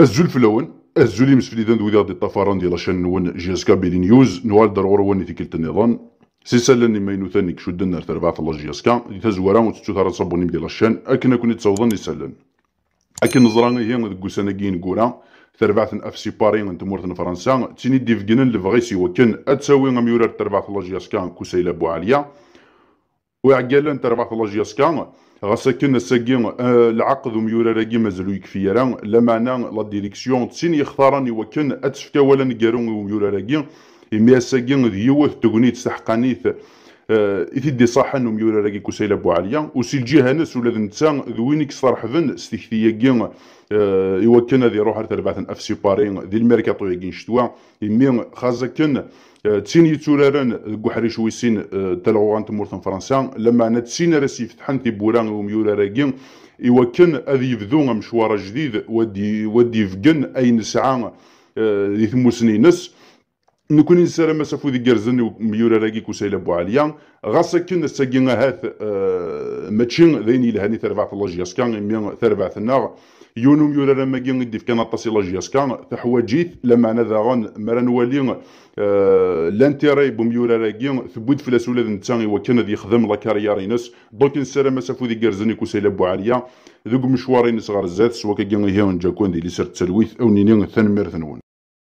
الزول فلون الزول يمسفليدان ذو دي الطفران ديال لاشين نون جي اس كابيلي نيوز. نوال ضرورة وني تيكلت النظام سلسلة ما ينو ثاني كشود النار تربعة الله جي اس كا دي تزورا وتتو ثارا صابوني ديال لاشين أكن اكون تصوضن يسلن. أكن نظران هي ذكو سناكين كورا تربعة أف سي باري انت مورتن فرنسا. تيني ديفكن لفغيسي وكن. أتساوي غميورار تربعة الله جي اس كا كوسيلا عليا وعقالا تربعة الله جي اس كا غاسكن ساكين آه، العقد ميوراراكي مازالو يكفي راه. لا معنى لا ديريكسيون تسين يختارني وكن اتفكا ولا نكارون ميوراراكي إمي ساكين ديوث تكونيت تحقانيت إثيدي صح أنهم يوراراكي كوسيلا بو عليا. وسي الجهة ناس ولا نتا ذوينيك صرحفن ستيكثياكي يوكن هذه روح تربعة أف سي بارين ذي الميركاتو يكين شتوا إمي خازكن تسين يتورارن كوحريش ويسين تلغوغان تمورثن فرنسا. لما أنا تسين راسي فتحن تيبوران وميوراراكي يوكن أذي يبدو مشوار جديد ودي ودي يفقن أي نسعى ذي ثمو سنينس نكون إنسان ما سافو ذي كرزن ميورا راكي كوسيلا بو عليا. غاسا كن ساكين هاث آه ماتشين ذين الهاني تربع الله جياسكا مي تربع ثنا يونو ميورا لما كين ديف كان اطاسي لا جياسكا تحواجيت لما أنا ذاغن مرا نوالي آه لانتيري بميورا راكي ثبوت فلاس ولا نتا وكان ذي يخدم لا كاريرينس دونك إنسان ما سافو ذي كرزن كوسيلا بو عليا. ذوك مشوارين صغار الزات سوا كي هي جاكون دي لي سرت تلويث أو نيني ثنمير ثنون.